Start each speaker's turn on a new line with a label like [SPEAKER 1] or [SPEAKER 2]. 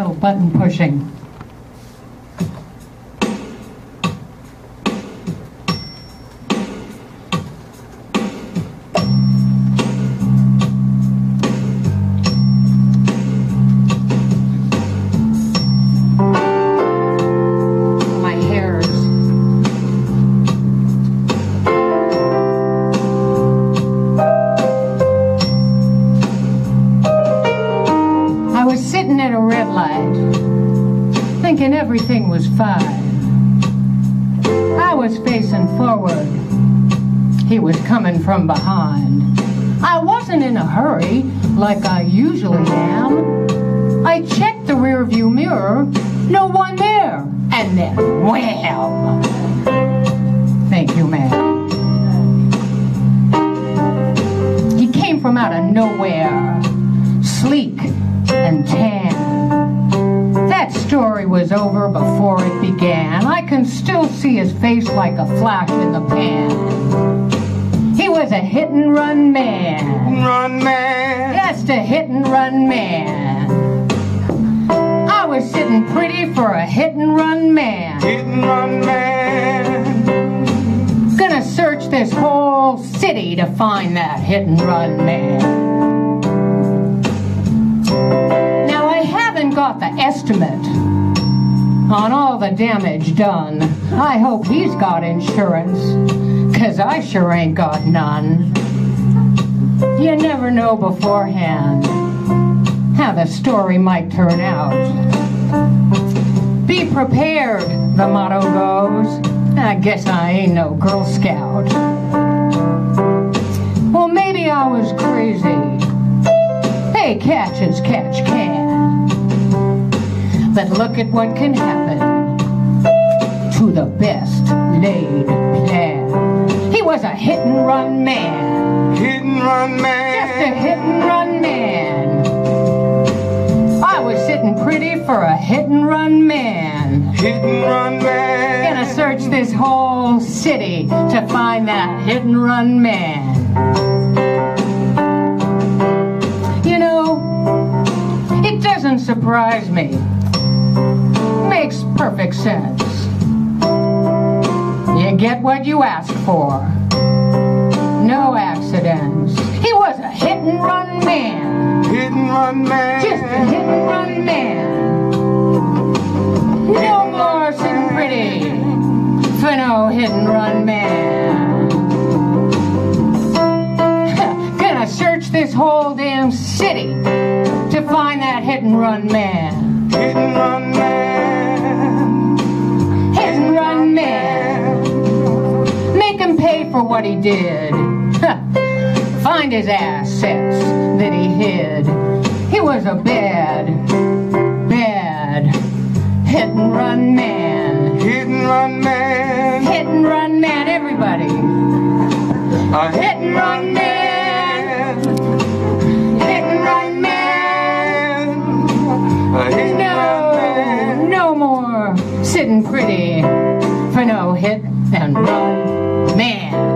[SPEAKER 1] little button pushing. Thinking everything was fine. I was facing forward. He was coming from behind. I wasn't in a hurry like I usually am. I checked the rearview mirror, no one there. And then, wham! Thank you, ma'am. Was over before it began. I can still see his face like a flash in the pan. He was a hit and run man.
[SPEAKER 2] Run, man.
[SPEAKER 1] Just a hit and run man. I was sitting pretty for a hit and run man.
[SPEAKER 2] Hit and run, man.
[SPEAKER 1] Gonna search this whole city to find that hit and run man. Now I haven't got the estimate on all the damage done. I hope he's got insurance, cause I sure ain't got none. You never know beforehand how the story might turn out. Be prepared, the motto goes. I guess I ain't no Girl Scout. Well, maybe I was crazy. Hey, catch as catch can. But look at what can happen to the best laid plan. He was a hit and run man.
[SPEAKER 2] Hit and run, man.
[SPEAKER 1] Just a hit and run man. I was sitting pretty for a hit and run man.
[SPEAKER 2] Hit and run, man.
[SPEAKER 1] Gonna search this whole city to find that hit and run man. You know, it doesn't surprise me. Makes perfect sense. You get what you ask for. No accidents. He was a hit and run man.
[SPEAKER 2] Hit and run, man.
[SPEAKER 1] Just a hit and run man. No more sitting pretty for no hit and run man. Gonna search this whole damn city to find that hit and run man.
[SPEAKER 2] Hit and run, man.
[SPEAKER 1] For what he did. Find his assets that he hid. He was a bad, bad hit and run man.
[SPEAKER 2] Hit and run, man.
[SPEAKER 1] Hit and run man, everybody.
[SPEAKER 2] A
[SPEAKER 1] Hit and run man. Hit and run man.
[SPEAKER 2] Hit and run,
[SPEAKER 1] No,
[SPEAKER 2] man.
[SPEAKER 1] no more sitting pretty for no hit and run man.